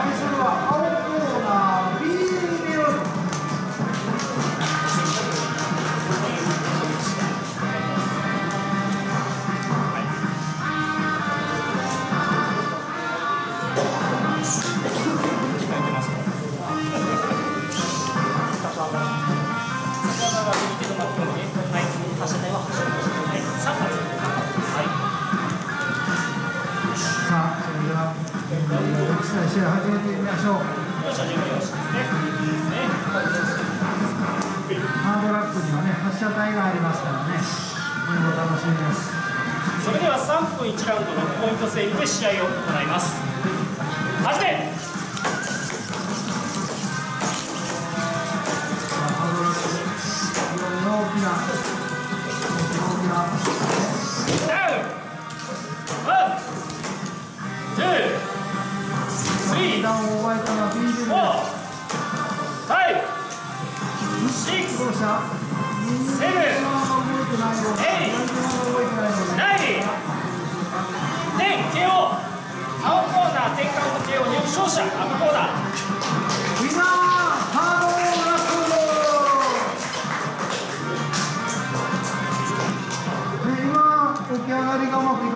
はい。試合始めてみましょう。ハードラックにはね発射台がありますからね。これも楽しみです。それでは3分1ラウンドのポイント制で試合を行います。始め間をえたのですはいコーナー者アップコーナーハードラ今起き上がりがうまくい。